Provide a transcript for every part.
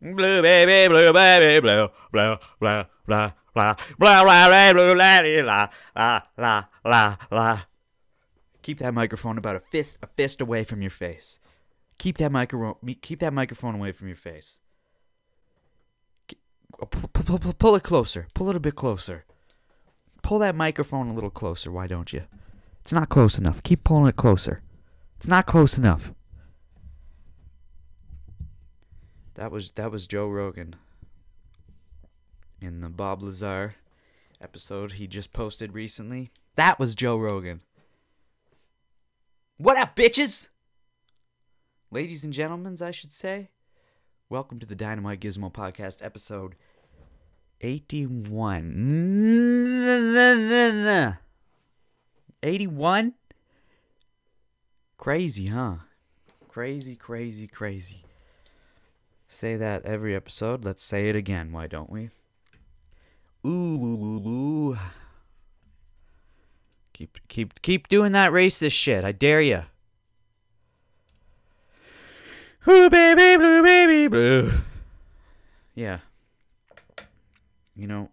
Blue baby, blue baby, blue, blue, blah, blue. Keep that microphone about a fist, a fist away from your face. Keep that micro, keep that microphone away from your face. Oh, pull it closer. Pull it a bit closer. Pull that microphone a little closer. Why don't you? It's not close enough. Keep pulling it closer. It's not close enough. That was that was Joe Rogan in the Bob Lazar episode he just posted recently. That was Joe Rogan. What up, bitches? Ladies and gentlemen, I should say. Welcome to the Dynamite Gizmo Podcast, episode 81. 81? Crazy, huh? Crazy, crazy, crazy. Say that every episode. Let's say it again, why don't we? Ooh. Keep, keep, keep doing that racist shit. I dare you. Ooh, baby, blue, baby, blue. Yeah. You know,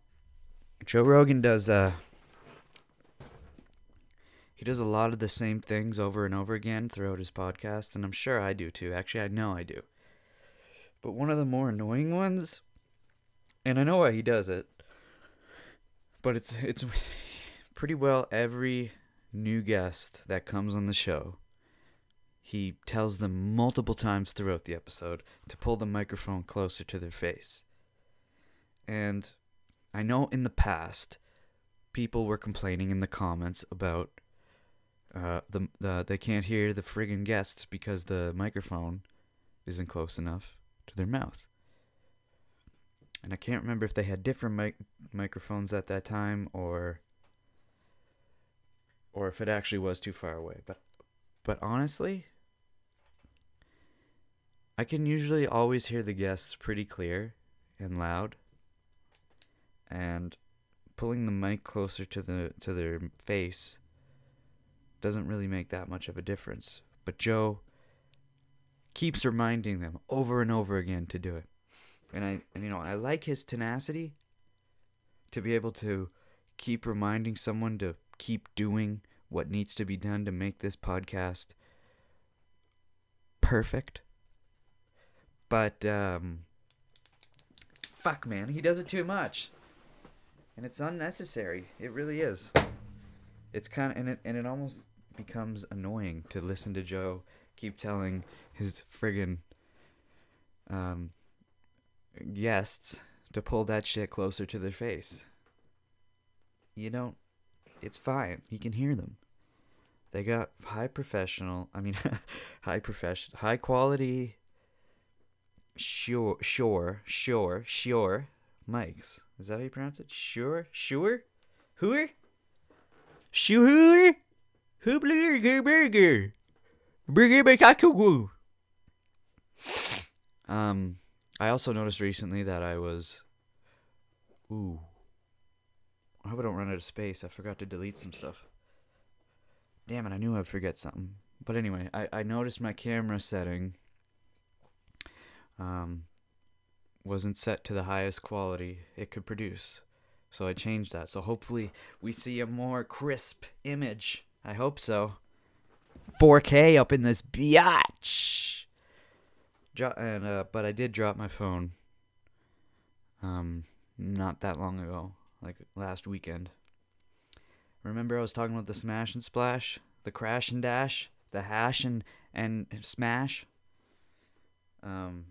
Joe Rogan does, uh, he does a lot of the same things over and over again throughout his podcast, and I'm sure I do too. Actually, I know I do. But one of the more annoying ones, and I know why he does it, but it's it's pretty well every new guest that comes on the show. He tells them multiple times throughout the episode to pull the microphone closer to their face. And I know in the past, people were complaining in the comments about uh, the, the they can't hear the friggin' guests because the microphone isn't close enough to their mouth. And I can't remember if they had different mic- microphones at that time or or if it actually was too far away. But but honestly, I can usually always hear the guests pretty clear and loud. And pulling the mic closer to the to their face doesn't really make that much of a difference. But Joe keeps reminding them over and over again to do it. And I and you know, I like his tenacity to be able to keep reminding someone to keep doing what needs to be done to make this podcast perfect. But um fuck man, he does it too much. And it's unnecessary. It really is. It's kind of and it and it almost becomes annoying to listen to Joe keep telling his friggin' um, guests to pull that shit closer to their face. You don't. It's fine. He can hear them. They got high professional. I mean, high profession, high quality. Sure, sure, sure, Shure. Mics. Is that how you pronounce it? Sure, sure, hooer, sure, hoobler, burger. Um, I also noticed recently that I was. Ooh. I hope I don't run out of space. I forgot to delete some stuff. Damn it, I knew I'd forget something. But anyway, I, I noticed my camera setting um, wasn't set to the highest quality it could produce. So I changed that. So hopefully we see a more crisp image. I hope so. 4K up in this biatch. Dro- and uh, but I did drop my phone. Um, not that long ago, like last weekend. Remember I was talking about the smash and splash, the crash and dash, the hash and and smash. Um.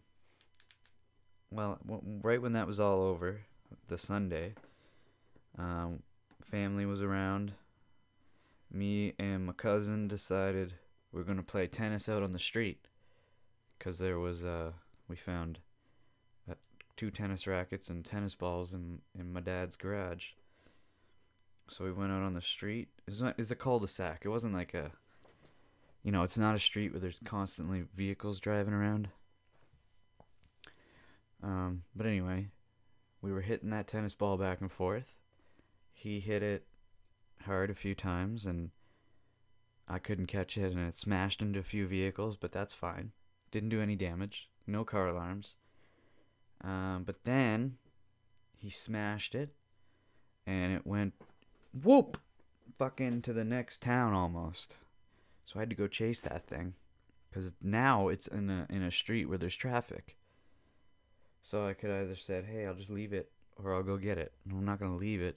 Well, right when that was all over, the Sunday, um, family was around me and my cousin decided we are going to play tennis out on the street. Because there was uh we found uh, two tennis rackets and tennis balls in in my dad's garage. So we went out on the street. It's it's a cul-de-sac. It wasn't like a you know it's not a street where there's constantly vehicles driving around. Um but anyway we were hitting that tennis ball back and forth. He hit it hard a few times and I couldn't catch it and it smashed into a few vehicles, but that's fine. Didn't do any damage. No car alarms. Um, but then he smashed it, and it went whoop, fucking to the next town almost. So I had to go chase that thing, cause now it's in a in a street where there's traffic. So I could either said, hey, I'll just leave it, or I'll go get it. No, I'm not gonna leave it.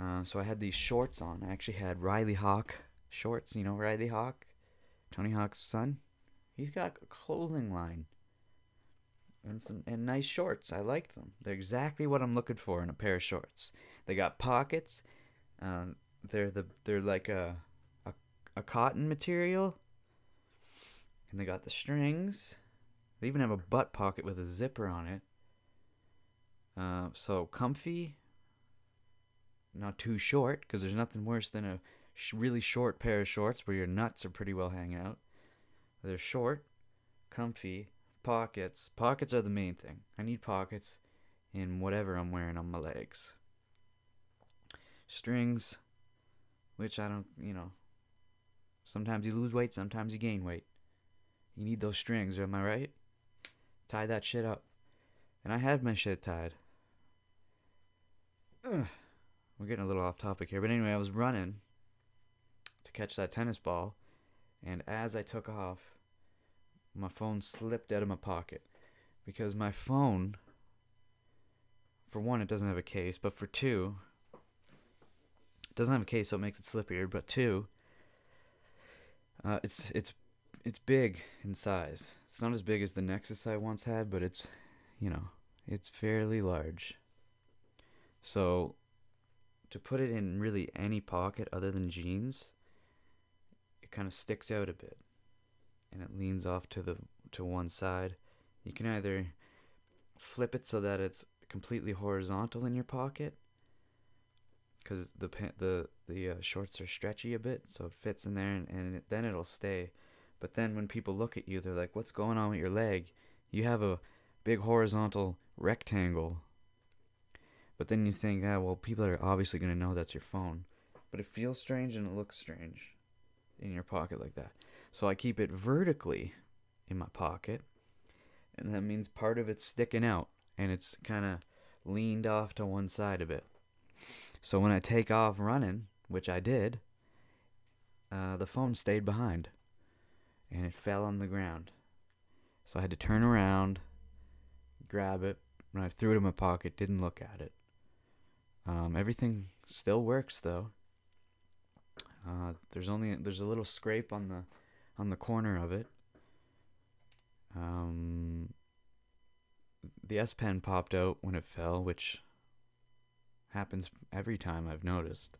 Uh, so I had these shorts on. I actually had Riley Hawk shorts. You know Riley Hawk, Tony Hawk's son. He's got a clothing line and some and nice shorts. I liked them. They're exactly what I'm looking for in a pair of shorts. They got pockets. Um, they're the they're like a, a a cotton material, and they got the strings. They even have a butt pocket with a zipper on it. Uh, so comfy. Not too short, because there's nothing worse than a sh- really short pair of shorts where your nuts are pretty well hanging out. They're short, comfy, pockets. Pockets are the main thing. I need pockets in whatever I'm wearing on my legs. Strings, which I don't, you know. Sometimes you lose weight, sometimes you gain weight. You need those strings, am I right? Tie that shit up. And I have my shit tied. We're getting a little off topic here, but anyway, I was running to catch that tennis ball, and as I took off, my phone slipped out of my pocket. Because my phone for one it doesn't have a case but for two it doesn't have a case so it makes it slippier but two uh, it's it's it's big in size. It's not as big as the nexus i once had but it's you know it's fairly large. So to put it in really any pocket other than jeans it kind of sticks out a bit and it leans off to the to one side. You can either flip it so that it's completely horizontal in your pocket because the the the uh, shorts are stretchy a bit, so it fits in there, and, and it, then it'll stay. But then when people look at you, they're like, "What's going on with your leg? You have a big horizontal rectangle." But then you think, ah, well, people are obviously gonna know that's your phone. But it feels strange and it looks strange in your pocket like that. So I keep it vertically in my pocket, and that means part of it's sticking out and it's kind of leaned off to one side a bit. So when I take off running, which I did, uh, the phone stayed behind and it fell on the ground. So I had to turn around, grab it, and I threw it in my pocket, didn't look at it. Um, everything still works though. Uh, there's only there's a little scrape on the on the corner of it. Um, the S Pen popped out when it fell, which happens every time I've noticed.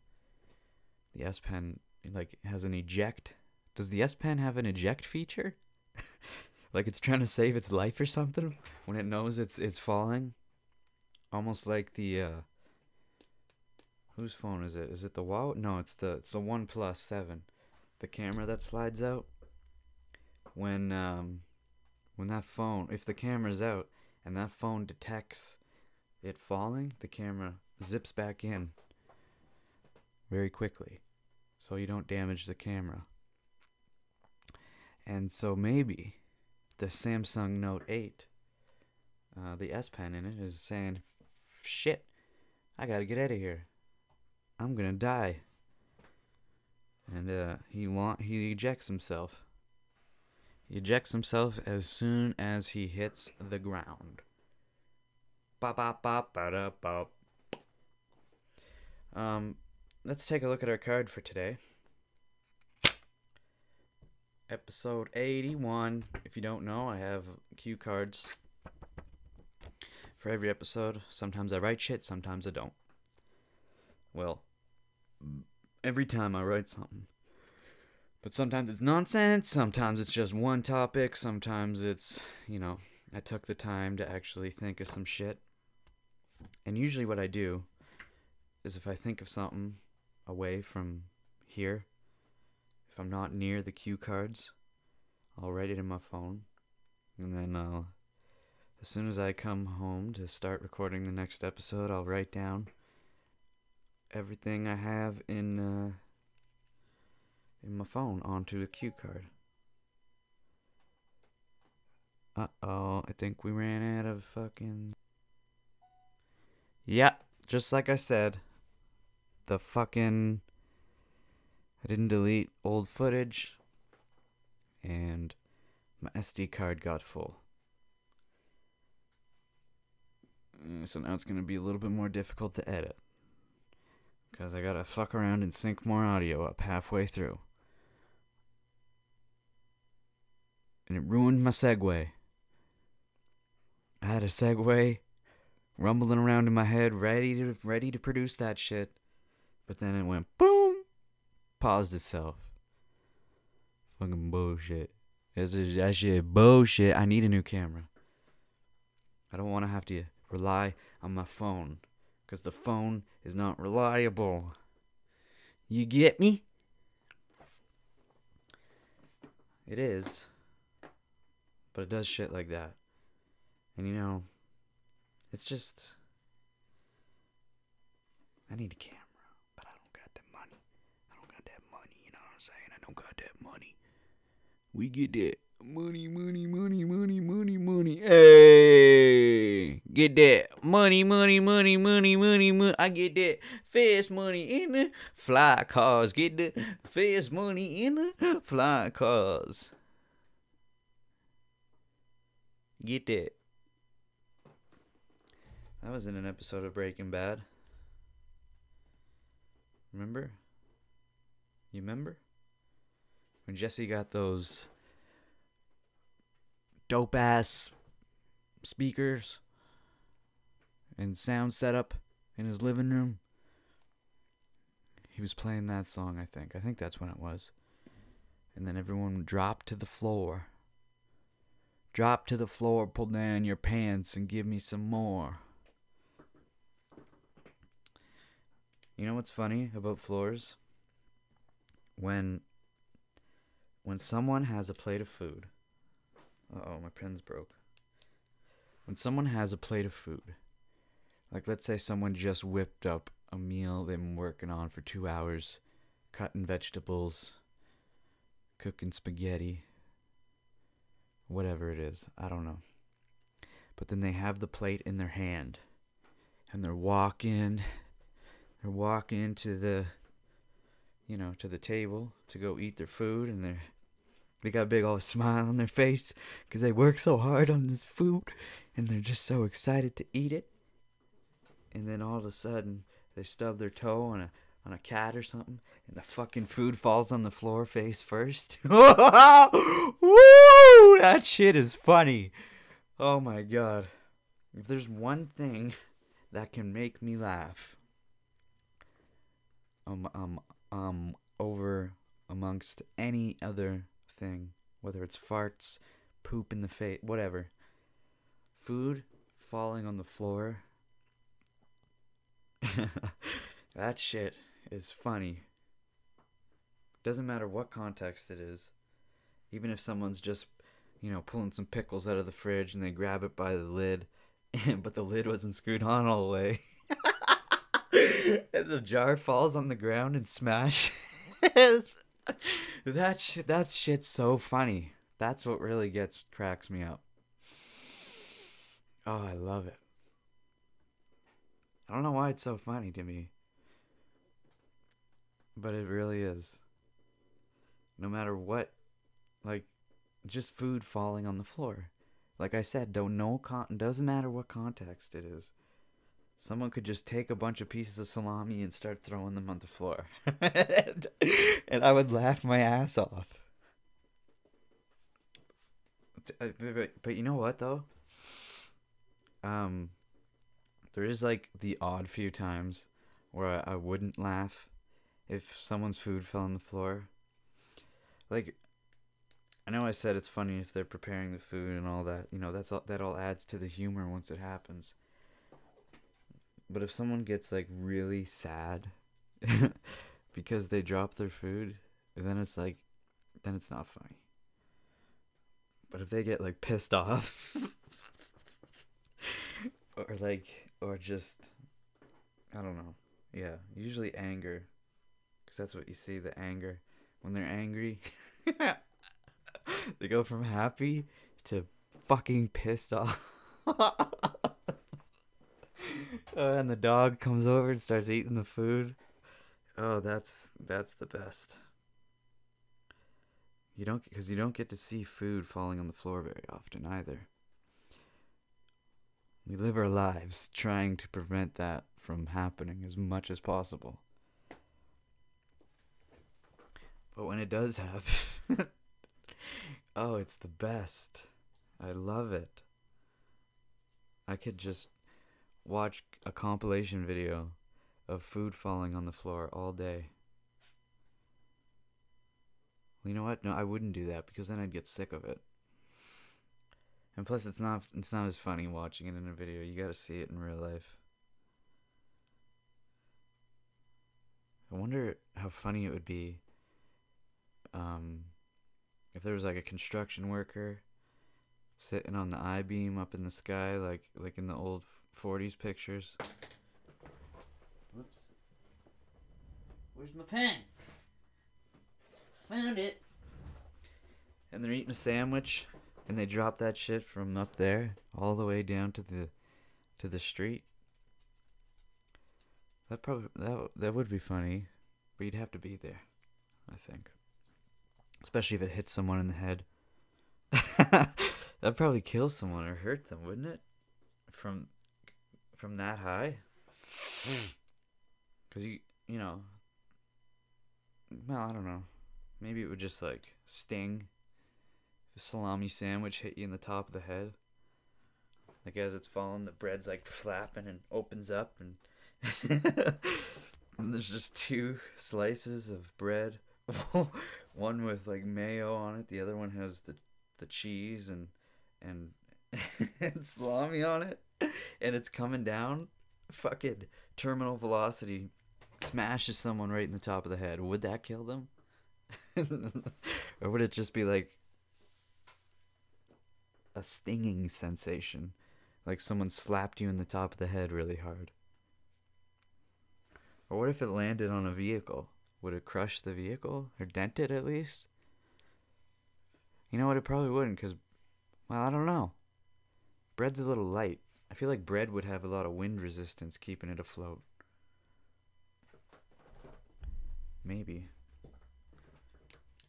The S Pen like has an eject. Does the S Pen have an eject feature? like it's trying to save its life or something when it knows it's it's falling. Almost like the uh whose phone is it? Is it the Wow? No, it's the it's the OnePlus Seven. The camera that slides out when um, when that phone, if the camera's out and that phone detects it falling, the camera zips back in very quickly, so you don't damage the camera. And so maybe the Samsung Note 8, uh, the S Pen in it, is saying, "Shit, I gotta get out of here. I'm gonna die." And uh, he la- he ejects himself. He ejects himself as soon as he hits the ground. Bop, bop, bop, ba da bop. Um, let's take a look at our card for today. Episode 81. If you don't know, I have cue cards for every episode. Sometimes I write shit, sometimes I don't. Well, every time I write something, but sometimes it's nonsense, sometimes it's just one topic, sometimes it's, you know, I took the time to actually think of some shit. And usually what I do is if I think of something away from here, if I'm not near the cue cards, I'll write it in my phone. And then I'll, as soon as I come home to start recording the next episode, I'll write down everything I have in uh, in my phone onto a cue card. Uh oh, I think we ran out of fucking. Yeah, just like I said, the fucking. I didn't delete old footage, and my SD card got full. Uh, So now it's going to be a little bit more difficult to edit. Because I gotta fuck around and sync more audio up halfway through. And it ruined my segue. I had a segue rumbling around in my head, ready to ready to produce that shit. But then it went boom, paused itself. Fucking bullshit. This is that shit bullshit. I need a new camera. I don't want to have to rely on my phone because the phone is not reliable. You get me? It is. But it does shit like that. And you know, it's just. I need a camera, but I don't got that money. I don't got that money, you know what I'm saying? I don't got that money. We get that money, money, money, money, money, money. Hey, get that money, money, money, money, money, money. I get that fast money in the fly cars. Get the fast money in the fly cars. Get that. That was in an episode of Breaking Bad. Remember? You remember? When Jesse got those dope ass speakers and sound setup in his living room. He was playing that song, I think. I think that's when it was. And then everyone dropped to the floor. Drop to the floor, pull down your pants, and give me some more. You know what's funny about floors? When when someone has a plate of food. Uh-oh, my pen's broke. When someone has a plate of food, like let's say someone just whipped up a meal they've been working on for 2 hours, cutting vegetables, cooking spaghetti, whatever it is, I don't know. But then they have the plate in their hand and they're walking they're walking to the you know to the table to go eat their food and they're they got a big old smile on their face because they work so hard on this food and they're just so excited to eat it and then all of a sudden they stub their toe on a on a cat or something and the fucking food falls on the floor face first Woo! that shit is funny oh my god if there's one thing that can make me laugh um um um over amongst any other thing, whether it's farts, poop in the face, whatever. Food falling on the floor. that shit is funny. Doesn't matter what context it is. Even if someone's just, you know, pulling some pickles out of the fridge and they grab it by the lid, but the lid wasn't screwed on all the way. and the jar falls on the ground and smashes. that shit, that shit's so funny. That's what really gets cracks me up. Oh, I love it. I don't know why it's so funny to me, but it really is. No matter what, like, just food falling on the floor. Like I said, don't know con- doesn't matter what context it is. Someone could just take a bunch of pieces of salami and start throwing them on the floor. and, and I would laugh my ass off. Uh, But, but, but you know what though? Um there is like the odd few times where I, I wouldn't laugh if someone's food fell on the floor. Like I know I said it's funny if they're preparing the food and all that. You know, that's all, that all adds to the humor once it happens. But if someone gets like really sad because they drop their food, then it's like then it's not funny. But if they get like pissed off or like or just I don't know. Yeah, usually anger cuz that's what you see the anger when they're angry. they go from happy to fucking pissed off. Uh, and the dog comes over and starts eating the food. Oh, that's that's the best. You don't because you don't get to see food falling on the floor very often either. We live our lives trying to prevent that from happening as much as possible. But when it does happen, oh, it's the best. I love it. I could just watch a compilation video of food falling on the floor all day. You know what? No, I wouldn't do that because then I'd get sick of it. And plus, it's not it's not as funny watching it in a video. You got to see it in real life. I wonder how funny it would be um, if there was like a construction worker sitting on the I beam up in the sky, like like in the old 40s pictures. Whoops. Where's my pen? Found it. And they're eating a sandwich, and they drop that shit from up there all the way down to the to the street. That probably that that would be funny, but you'd have to be there, I think. Especially if it hits someone in the head. That'd probably kill someone or hurt them, wouldn't it? From from that high. Cuz you you know well, I don't know. Maybe it would just like sting. Salami sandwich hit you in the top of the head. Like as it's falling, the bread's like flapping and opens up and and there's just two slices of bread. one with like mayo on it, the other one has the the cheese and and, and salami on it, and it's coming down. Fucking terminal velocity smashes someone right in the top of the head. Would that kill them? or would it just be like a stinging sensation? Like someone slapped you in the top of the head really hard? Or what if it landed on a vehicle? Would it crush the vehicle? Or dent it at least? You know what? It probably wouldn't because, well, I don't know. Bread's a little light. I feel like bread would have a lot of wind resistance keeping it afloat. Maybe.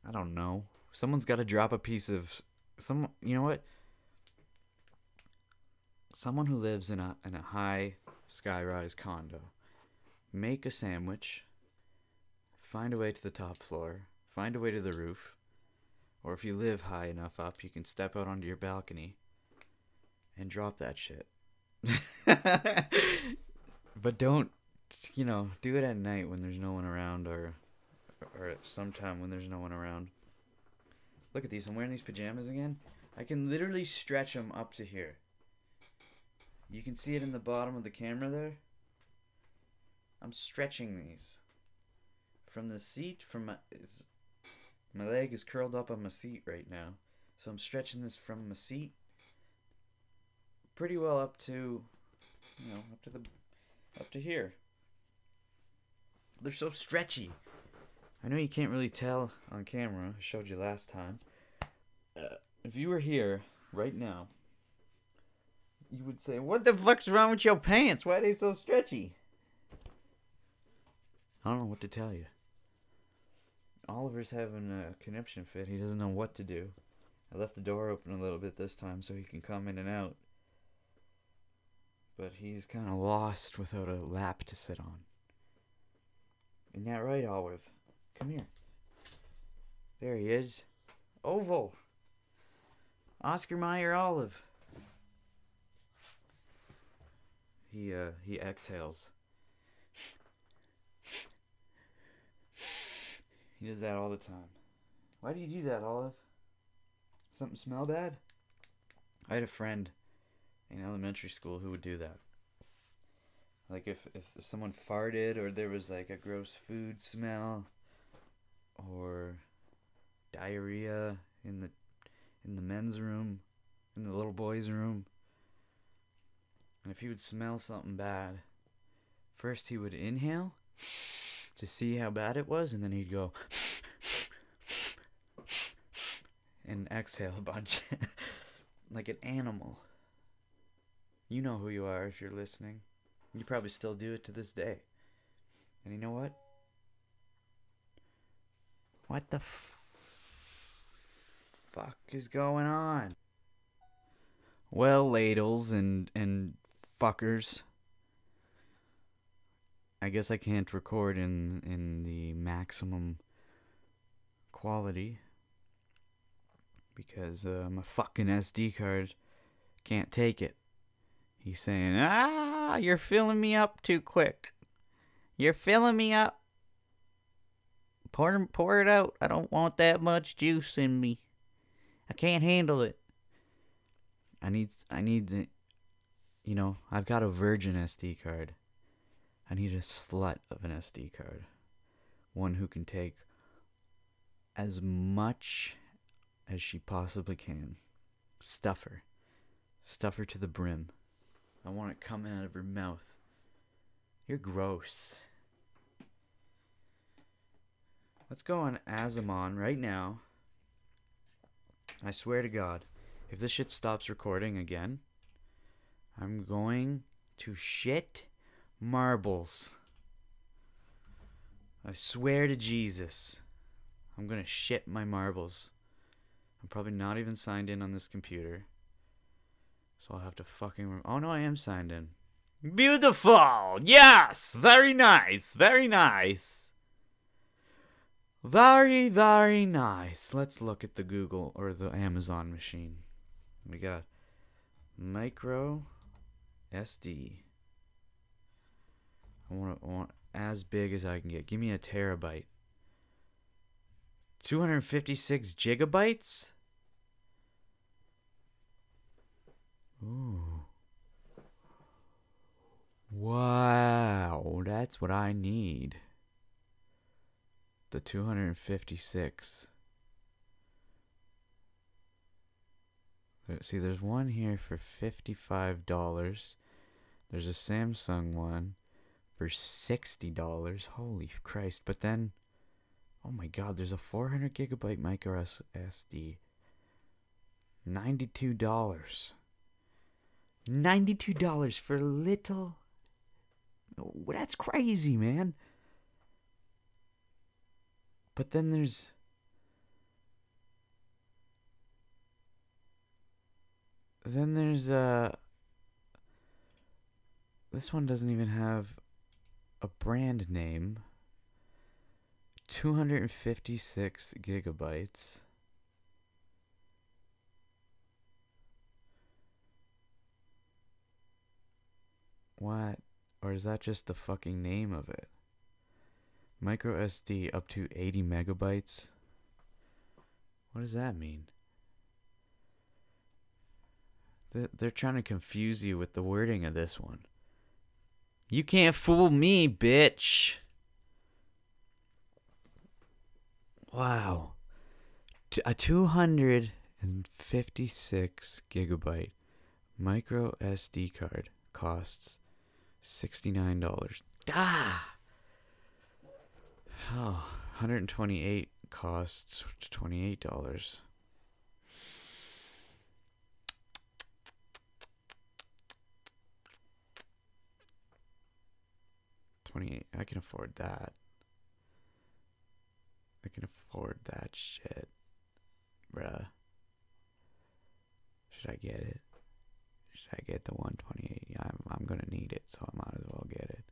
I don't know. Someone's got to drop a piece of some. You know what? Someone who lives in a in a high skyrise condo, make a sandwich. Find a way to the top floor. Find a way to the roof. Or if you live high enough up, you can step out onto your balcony and drop that shit. but don't, you know, do it at night when there's no one around or or sometime when there's no one around. Look at these. I'm wearing these pajamas again. I can literally stretch them up to here. You can see it in the bottom of the camera there. I'm stretching these from the seat from my my leg is curled up on my seat right now. So I'm stretching this from my seat pretty well up to you know, up to the up to here. They're so stretchy. I know you can't really tell on camera. I showed you last time. Uh, if you were here right now, you would say, "What the fuck's wrong with your pants? Why are they so stretchy?" I don't know what to tell you. Oliver's having a conniption fit. He doesn't know what to do. I left the door open a little bit this time so he can come in and out. But he's kind of lost without a lap to sit on. Isn't that right, Olive? Come here. There he is. Oval. Oscar Mayer Olive. He uh he exhales. He does that all the time. Why do you do that, Olive? Something smell bad? I had a friend in elementary school who would do that. Like if, if, if someone farted or there was like a gross food smell or diarrhea in the in the men's room, in the little boys' room. And if he would smell something bad, first he would inhale to see how bad it was, and then he'd go and exhale a bunch. like an animal. You know who you are if you're listening. You probably still do it to this day. And you know what? What the f- fuck is going on? Well, ladles and and fuckers. I guess I can't record in in the maximum quality because uh, my fucking SD card can't take it. He's saying, "Ah, you're filling me up too quick. You're filling me up. Pour pour it out. I don't want that much juice in me. I can't handle it. I need I need you know, I've got a virgin SD card. I need a slut of an SD card. One who can take as much as she possibly can. Stuff her. Stuff her to the brim. I want it coming out of her mouth. You're gross. Let's go on Azamon right now. I swear to God, if this shit stops recording again, I'm going to shit marbles. I swear to Jesus, I'm gonna shit my marbles. I'm probably not even signed in on this computer. So I'll have to fucking. Oh no, I am signed in. Beautiful! Yes! Very nice! Very nice! Very, very nice. Let's look at the Google or the Amazon machine. We got micro SD. I want, I want as big as I can get. Give me a terabyte. 256 gigabytes? Ooh. Wow, that's what I need. The 256. See, there's one here for $55. There's a Samsung one for $60. Holy Christ. But then, oh my god, there's a 400 gigabyte micro SD. $92. $92 for little. Oh, That's crazy, man. But then there's. Then there's uh This one doesn't even have a brand name. 256 gigabytes. What? Or is that just the fucking name of it? Micro SD up to 80 megabytes. What does that mean? They're, trying to confuse you with the wording of this one. You can't fool me, bitch. Wow. A 256 gigabyte micro SD card costs $69. Ah! Oh, 128 costs $28. Twenty-eight. I can afford that. I can afford that shit, bruh. Should I get it? Should I get the one twenty-eight? Yeah, I'm. I'm gonna need it, so I might as well get it.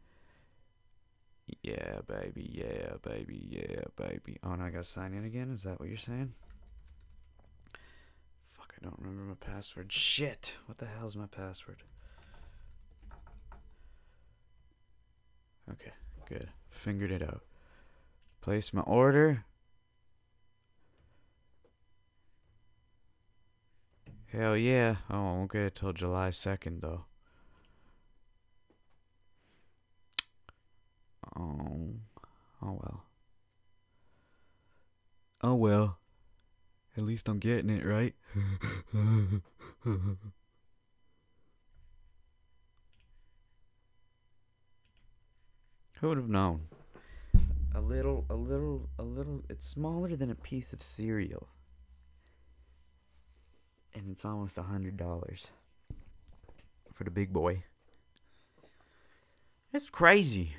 Yeah, baby. Yeah, baby. Yeah, baby. Oh, no, I gotta sign in again? Is that what you're saying? Fuck, I don't remember my password. Shit! What the hell's my password? Okay, good. Figured it out. Place my order. Hell yeah. Oh, I won't get it till July 2nd, though. Oh. Oh well. Oh well. At least I'm getting it, right? Who would have known? A little, a little, a little. It's smaller than a piece of cereal. and it's almost a hundred dollars for the big boy. It's crazy.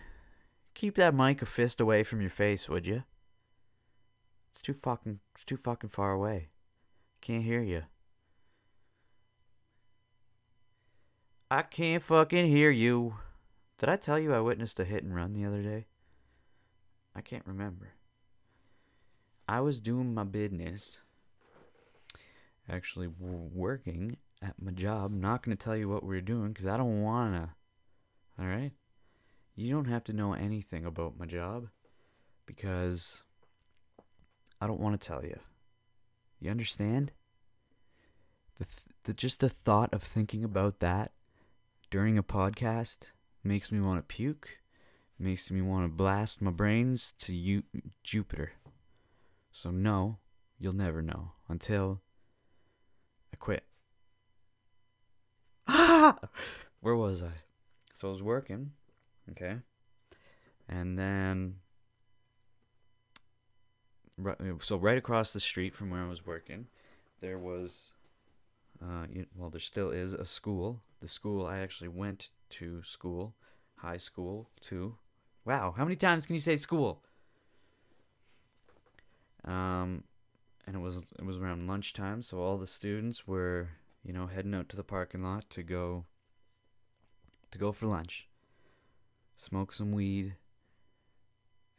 Keep that mic a fist away from your face, would you? It's too fucking, it's too fucking far away. Can't hear you. I can't fucking hear you. Did I tell you I witnessed a hit and run the other day? I can't remember. I was doing my business, actually working at my job. I'm not going to tell you what we are doing because I don't want to. All right? You don't have to know anything about my job because I don't want to tell you. You understand? The, th- the just the thought of thinking about that during a podcast makes me want to puke, makes me want to blast my brains to U- Jupiter. So no, you'll never know until I quit. Ah! Where was I? So I was working, okay, and then so right across the street from where I was working, there was, uh, well, there still is a school. The school I actually went to school, high school to. Wow, how many times can you say school? Um, and it was it was around lunchtime, so all the students were, you know, heading out to the parking lot to go to go for lunch, smoke some weed,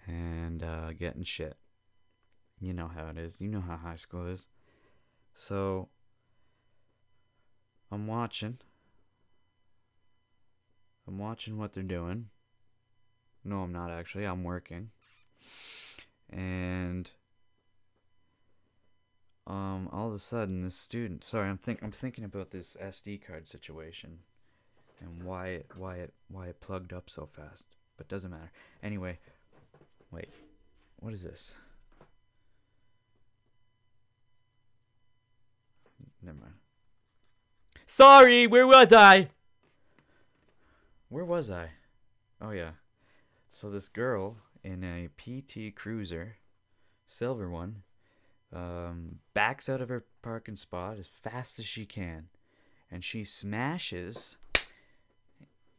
and uh, getting shit. You know how it is. You know how high school is. So I'm watching. I'm watching what they're doing. No, I'm not actually. I'm working. And um all of a sudden this student sorry, I'm think I'm thinking about this SD card situation and why it why it why it plugged up so fast. But doesn't matter. Anyway, wait. What is this? Never mind. Sorry, where was I? Where was I? Oh yeah. So this girl in a PT Cruiser, silver one, um, backs out of her parking spot as fast as she can, and she smashes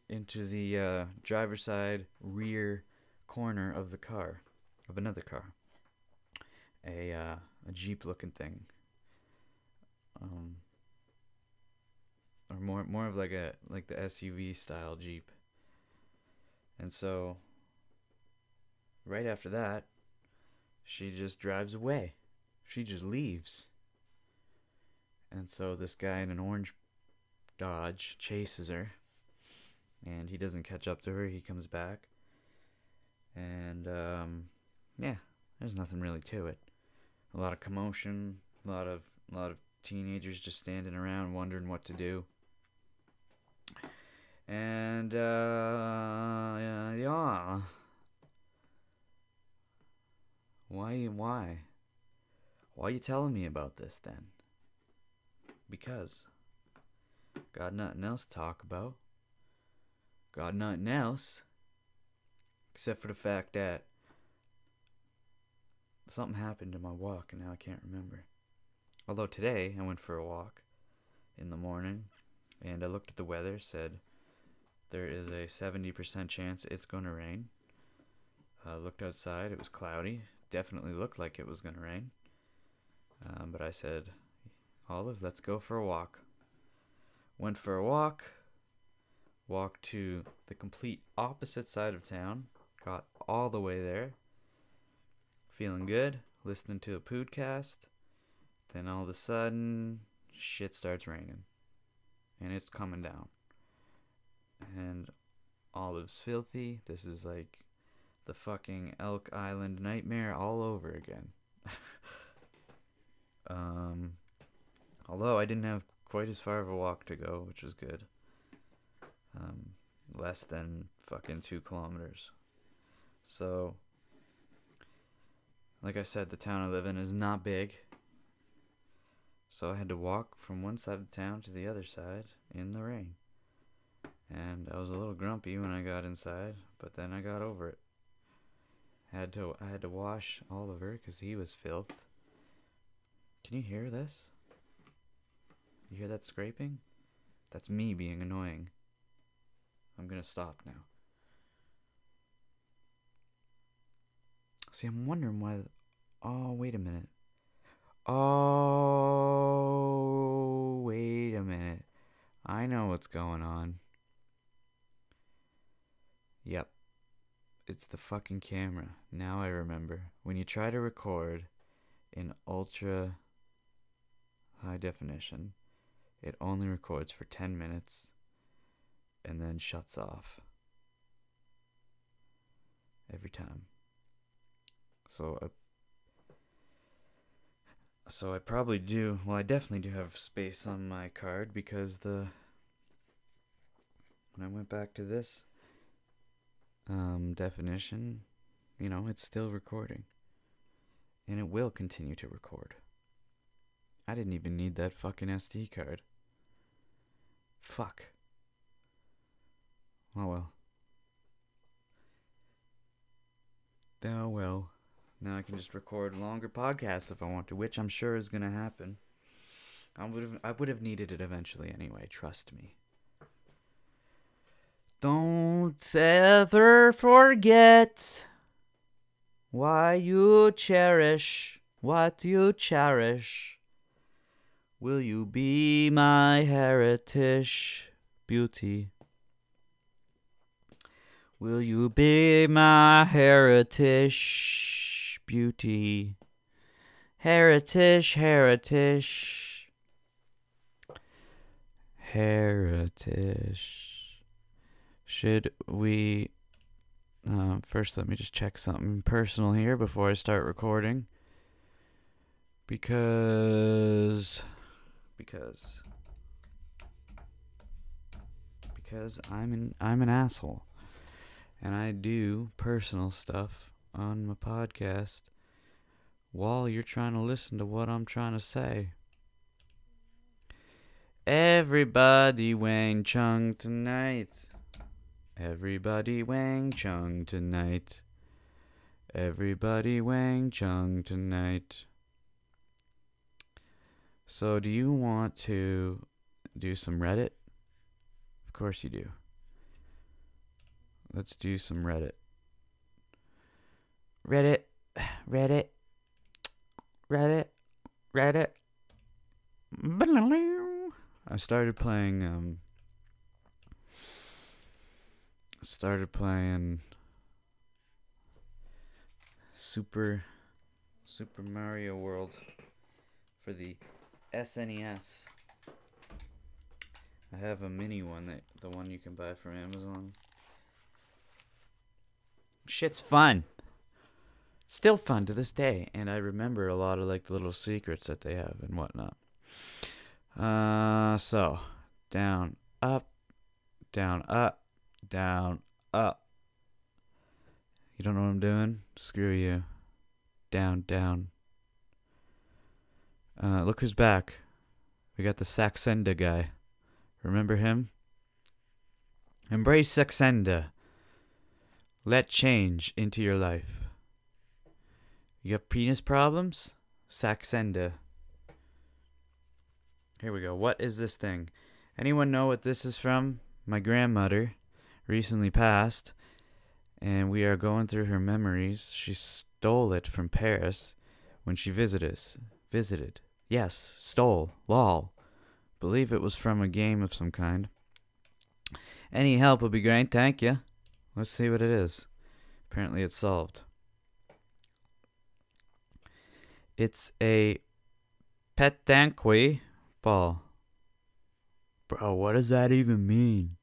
into the uh, driver's side rear corner of the car, of another car, a uh, a Jeep looking thing. Um, or more more of like a like the SUV style Jeep. And so right after that, she just drives away. She just leaves. And so this guy in an orange Dodge chases her. And he doesn't catch up to her. He comes back. And um yeah, there's nothing really to it. A lot of commotion, a lot of a lot of teenagers just standing around wondering what to do. And uh yeah. Why why? Why are you telling me about this then? Because got nothing else to talk about. Got nothing else. Except for the fact that something happened in my walk and now I can't remember. Although today I went for a walk in the morning and I looked at the weather, said there is a 70% chance it's going to rain. Uh, looked outside, it was cloudy. Definitely looked like it was going to rain. Um, but I said, Olive, let's go for a walk. Went for a walk, walked to the complete opposite side of town, got all the way there, feeling good, listening to a podcast. Then all of a sudden, shit starts raining. And it's coming down and Olive's filthy. This is like the fucking Elk Island nightmare all over again. um, although I didn't have quite as far of a walk to go, which was good. Um, less than fucking two kilometers. So, like I said, the town I live in is not big. So I had to walk from one side of town to the other side in the rain and I was a little grumpy when I got inside, but then I got over it. I had to I had to wash Oliver because he was filth. Can you hear this? You hear that scraping? That's me being annoying. I'm gonna stop now. See, I'm wondering why. Oh, wait a minute. Oh, wait a minute. I know what's going on. Yep. It's the fucking camera. Now I remember. When you try to record in ultra high definition, it only records for 10 minutes and then shuts off every time. So I so I probably do. Well, I definitely do have space on my card because the when I went back to this um, definition, you know, it's still recording, and it will continue to record. I didn't even need that fucking SD card. Fuck. Oh well. Oh well. Now I can just record longer podcasts if I want to, which I'm sure is gonna happen. I would have I would have needed it eventually anyway, trust me. Don't ever forget why you cherish what you cherish. Will you be my heritage beauty? Will you be my heritage beauty? Heritage, heritage. Heritage. Should we. Uh, first, let me just check something personal here before I start recording. Because. Because. Because I'm an I'm an asshole and I do personal stuff on my podcast while you're trying to listen to what I'm trying to say. Everybody Wang Chung tonight. Everybody Wang Chung tonight. Everybody Wang Chung tonight. So, do you want to do some Reddit? Of course you do. Let's do some Reddit. Reddit, Reddit, Reddit, Reddit. I started playing, um, started playing Super, Super Mario World for the SNES. I have a mini one that the one you can buy from Amazon shit's fun. Still fun to this day, and I remember a lot of like the little secrets that they have and whatnot. Uh, so down, up, down, up, down, up. You don't know what I'm doing? Screw you. Down, down. Uh, look who's back. We got the Saxenda guy. Remember him? Embrace Saxenda. Let change into your life. You got penis problems? Saxenda. Here we go. What is this thing? Anyone know what this is from? My grandmother recently passed, and we are going through her memories. She stole it from Paris when she visited us. Visited. Yes, stole. Lol. Believe it was from a game of some kind. Any help would be great, thank you. Let's see what it is. Apparently it's solved. It's a petanque ball. Bro, what does that even mean?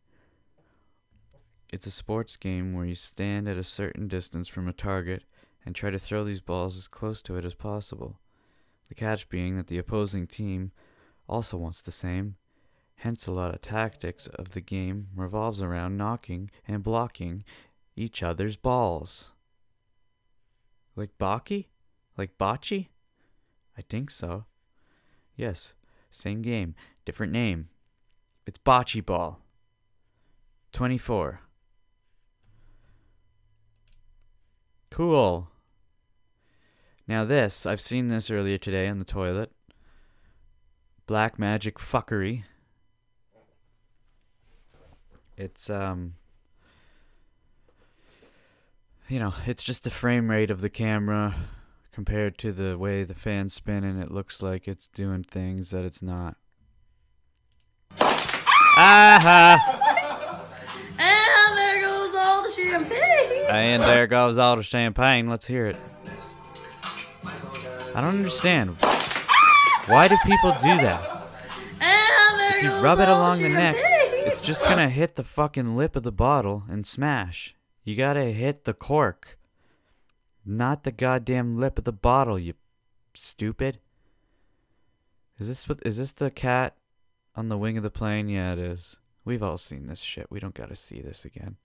It's a sports game where you stand at a certain distance from a target and try to throw these balls as close to it as possible. The catch being that the opposing team also wants the same Hence, a lot of tactics of the game revolves around knocking and blocking each other's balls. Like Baki? Like Bocce? I think so. Yes, same game, different name. It's Bocce Ball. 24. Cool. Now, this, I've seen this earlier today on the toilet. black magic fuckery. It's um you know, it's just the frame rate of the camera compared to the way the fan's spinning. It looks like it's doing things that it's not. Aha! And there goes all the champagne. And there goes all the champagne. Let's hear it. I don't understand. Why do people do that? And there If you goes rub it along the neck, it's just gonna hit the fucking lip of the bottle and smash. You gotta hit the cork, not the goddamn lip of the bottle. You stupid. Is this what? Is this the cat on the wing of the plane? Yeah, it is. We've all seen this shit. We don't gotta see this again.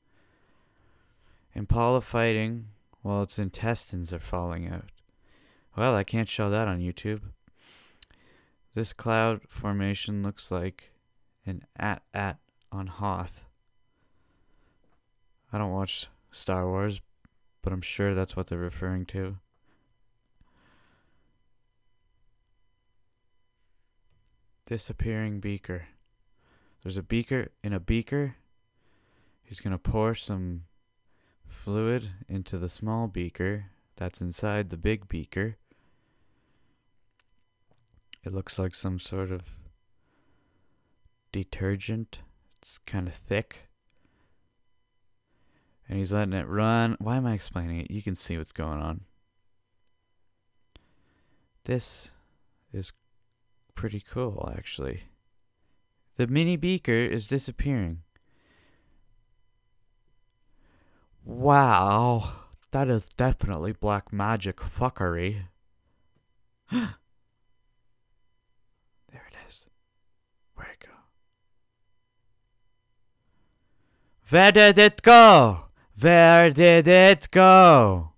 Impala fighting while its intestines are falling out. Well, I can't show that on YouTube. This cloud formation looks like an at at on Hoth. I don't watch Star Wars, but I'm sure that's what they're referring to. Disappearing beaker. There's a beaker in a beaker. He's going to pour some fluid into the small beaker that's inside the big beaker. It looks like some sort of detergent. It's kind of thick. And he's letting it run. Why am I explaining it? You can see what's going on. This is pretty cool, actually. The mini beaker is disappearing. Wow, that is definitely black magic fuckery. there it is. Where'd it go? Where did it go? Where did it go?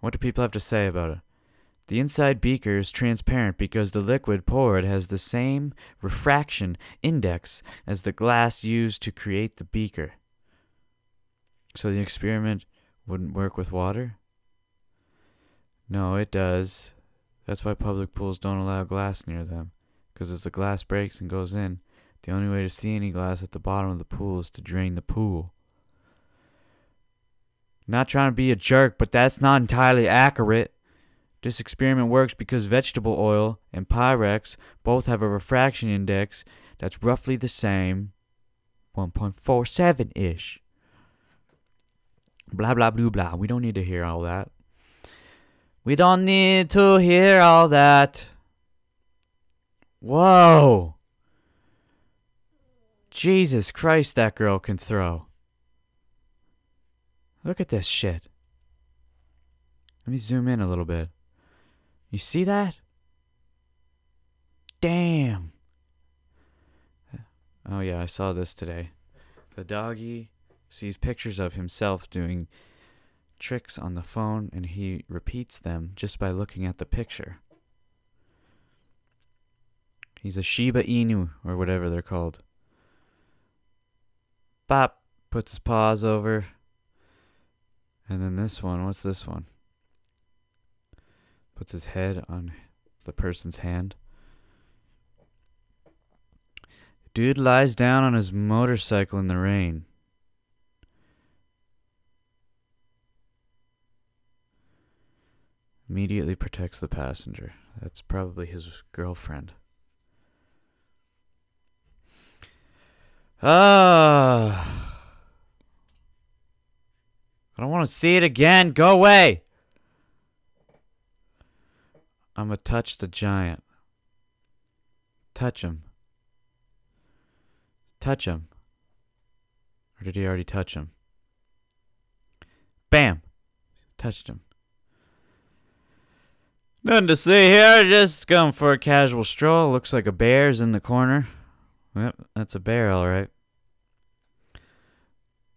What do people have to say about it? The inside beaker is transparent because the liquid poured has the same refraction index as the glass used to create the beaker. So the experiment wouldn't work with water? No, it does. That's why public pools don't allow glass near them. Because if the glass breaks and goes in, the only way to see any glass at the bottom of the pool is to drain the pool. Not trying to be a jerk, but that's not entirely accurate. This experiment works because vegetable oil and Pyrex both have a refraction index that's roughly the same 1.47 ish. Blah, blah, blah, blah. We don't need to hear all that. We don't need to hear all that. Whoa. Jesus Christ, that girl can throw. Look at this shit. Let me zoom in a little bit. You see that? Damn. Oh, yeah, I saw this today. The doggy sees pictures of himself doing tricks on the phone and he repeats them just by looking at the picture. He's a Shiba Inu, or whatever they're called. Bop puts his paws over. And then this one, what's this one? Puts his head on the person's hand. Dude lies down on his motorcycle in the rain. Immediately protects the passenger. That's probably his girlfriend. Ah. I don't want to see it again. Go away. I'm going to touch the giant. Touch him. Touch him. Or did he already touch him? Bam! Touched him. Nothing to see here. Just going for a casual stroll. Looks like a bear's in the corner. Yep, that's a bear, all right.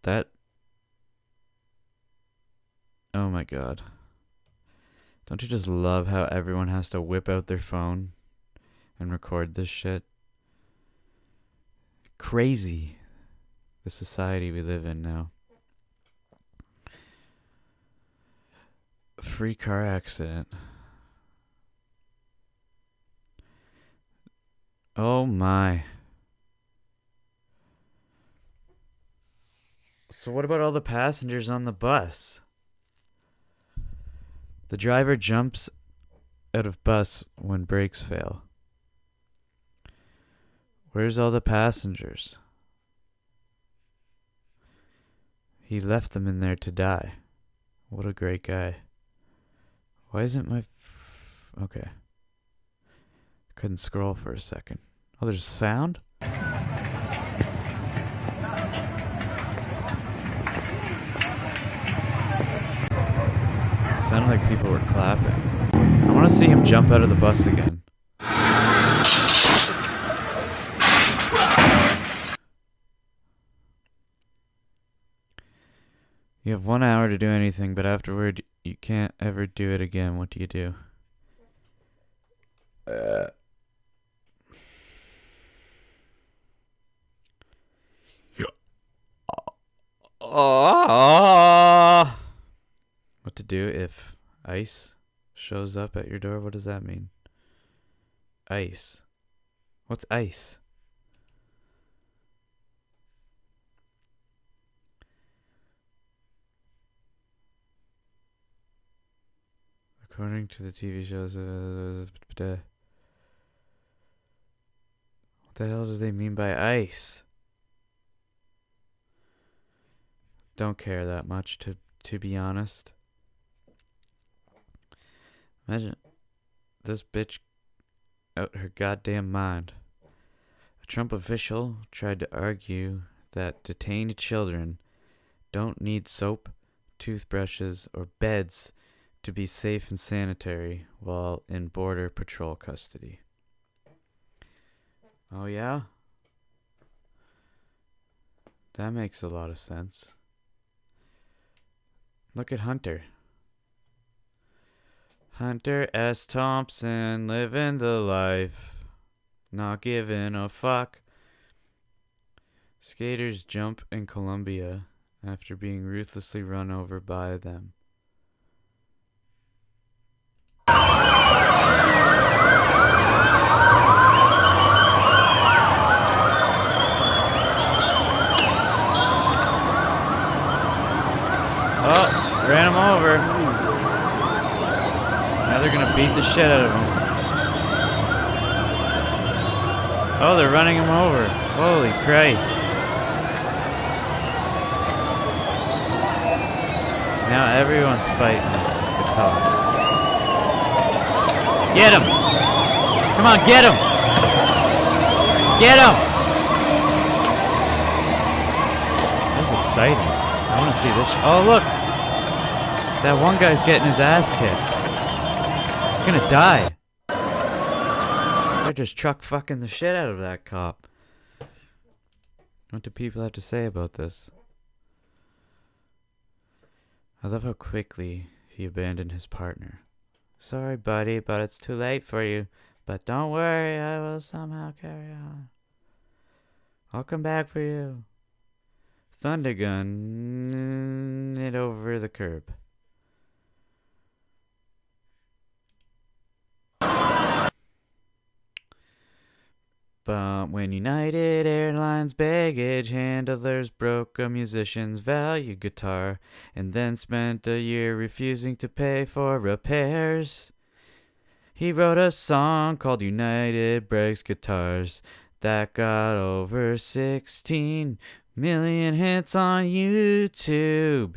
That. Oh my god. Don't you just love how everyone has to whip out their phone and record this shit? Crazy. The society we live in now. Free car accident. Oh my. So, what about all the passengers on the bus? The driver jumps out of bus when brakes fail. Where's all the passengers? He left them in there to die. What a great guy. Why isn't my. F- okay. Couldn't scroll for a second. Oh, there's sound? Sounded like people were clapping. I want to see him jump out of the bus again. You have one hour to do anything, but afterward you can't ever do it again. What do you do? Ah. What to do if ice shows up at your door? What does that mean? Ice. What's ice? According to the TV shows, uh, what the hell do they mean by ice? Don't care that much to to be honest. Imagine this bitch out her goddamn mind. A Trump official tried to argue that detained children don't need soap, toothbrushes, or beds to be safe and sanitary while in Border Patrol custody. Oh, yeah? That makes a lot of sense. Look at Hunter. Hunter S. Thompson living the life, not giving a fuck. Skaters jump in Colombia after being ruthlessly run over by them. Oh, ran him over. They're gonna beat the shit out of him. Oh, they're running him over. Holy Christ. Now everyone's fighting the cops. Get him! Come on, get him! Get him! That's exciting. I want to see this. Oh, look! That one guy's getting his ass kicked. He's gonna die. They're just truck fucking the shit out of that cop. What do people have to say about this? I love how quickly he abandoned his partner. Sorry, buddy, but it's too late for you. But don't worry, I will somehow carry on. I'll come back for you. Thundergun it over the curb. But when United Airlines baggage handlers broke a musician's valued guitar and then spent a year refusing to pay for repairs, he wrote a song called United Breaks Guitars that got over 16 million hits on YouTube.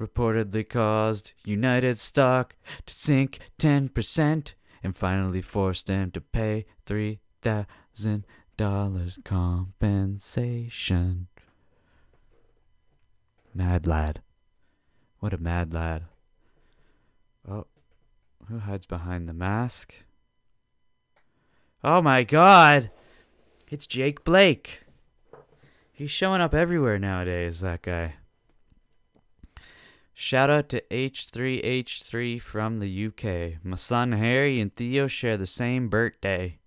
Reportedly caused United stock to sink 10% and finally forced them to pay 3000 thousand dollars compensation. Mad lad. What a mad lad. Oh, who hides behind the mask? Oh my god! It's Jake Blake. He's showing up everywhere nowadays, that guy. Shout out to H3H3 from the UK. My son Harry and Theo share the same birthday.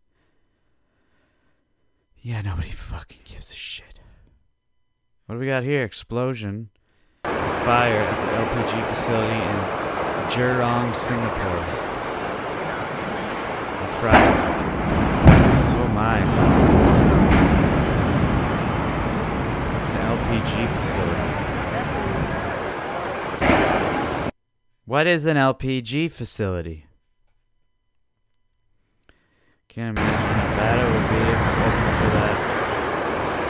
Yeah, nobody fucking gives a shit. What do we got here? Explosion. Fire at the LPG facility in Jurong, Singapore. A fire. Oh my. It's an LPG facility. What is an LPG facility? Can't imagine.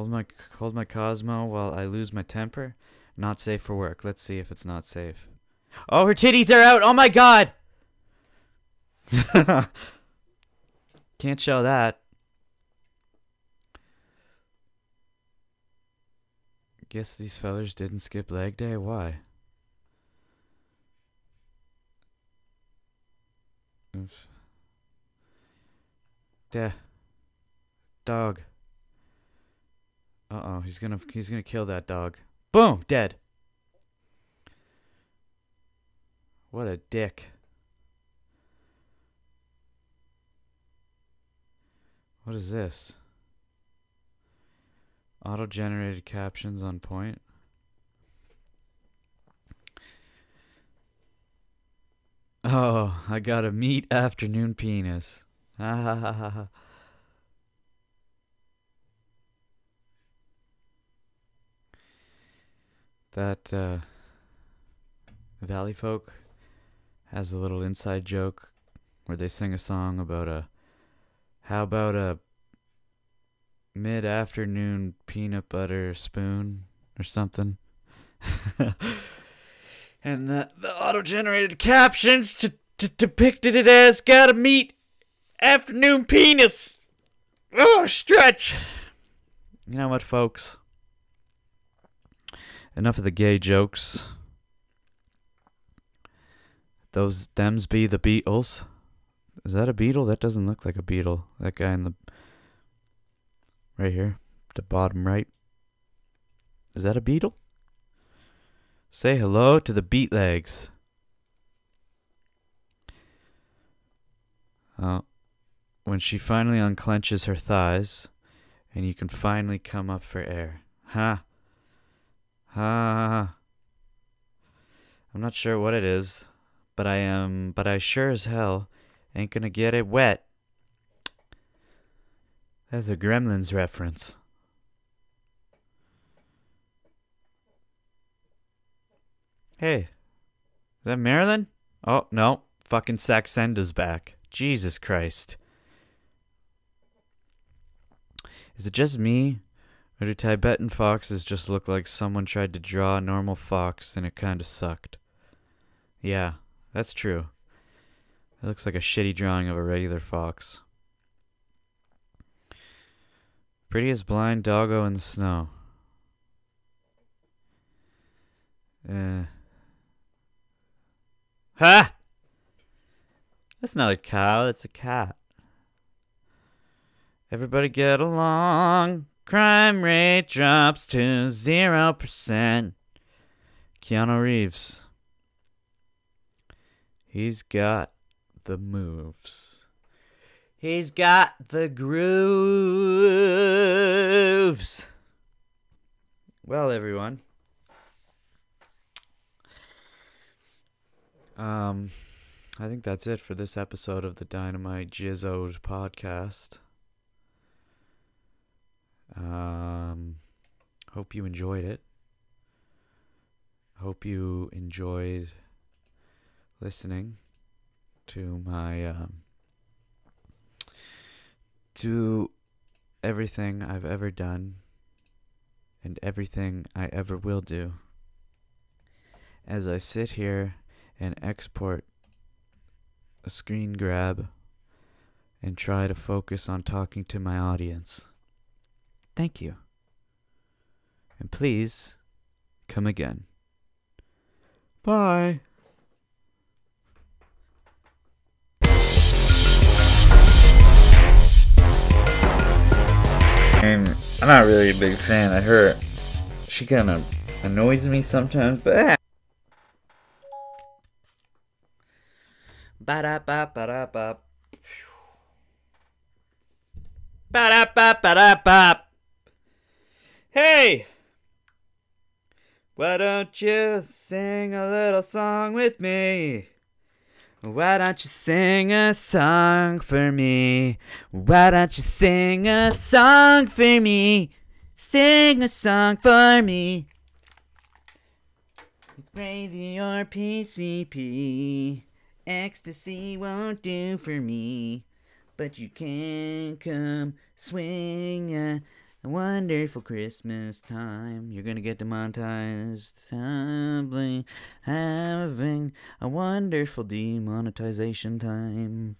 hold my hold my Cosmo while I lose my temper. Not safe for work. Let's see if it's not safe. Oh, her titties are out. Oh my god. Can't show that. Guess these fellers didn't skip leg day. Why? Oops. Dog. Uh oh, he's gonna he's gonna kill that dog. Boom, dead. What a dick. What is this? Auto generated captions on point. Oh, I got a meat afternoon penis. Ha ha ha ha That uh, Valley Folk has a little inside joke where they sing a song about a how about a mid afternoon peanut butter spoon or something. and the, the auto generated captions t- t- depicted it as gotta meet afternoon penis. Oh, stretch. You know what, folks? Enough of the gay jokes. Those thems be the Beatles. Is that a beetle? That doesn't look like a beetle. That guy in the right here, the bottom right. Is that a beetle? Say hello to the beat legs. Oh, when she finally unclenches her thighs, and you can finally come up for air. Ha. Ha. I'm not sure what it is, but I am, but I sure as hell ain't gonna get it wet. That's a Gremlins reference. Hey, is that Marilyn? Oh, no. Fucking Saxenda's back. Jesus Christ. Is it just me? Or do Tibetan foxes just look like someone tried to draw a normal fox and it kinda sucked? Yeah, that's true. It looks like a shitty drawing of a regular fox. Prettiest blind doggo in the snow. Uh. Ha! That's not a cow, that's a cat. Everybody get along. Crime rate drops to 0%. Keanu Reeves. He's got the moves. He's got the grooves. Well, everyone. Um, I think that's it for this episode of the Dynamite Gizmo podcast. Um, hope you enjoyed it. Hope you enjoyed listening to my um, to everything I've ever done and everything I ever will do. As I sit here and export a screen grab and try to focus on talking to my audience. Thank you. And please come again. Bye. I'm not really a big fan of her. She kind of annoys me sometimes, but. eh. Ba-da-ba-ba-da-ba. Ba-da-ba-ba-da-ba. Hey! Why don't you sing a little song with me? Why don't you sing a song for me? Why don't you sing a song for me? Sing a song for me. It's crazy or PCP. Ecstasy won't do for me. But you can come swing a, a wonderful Christmas time. You're gonna get demonetized. Humbly having a wonderful demonetization time.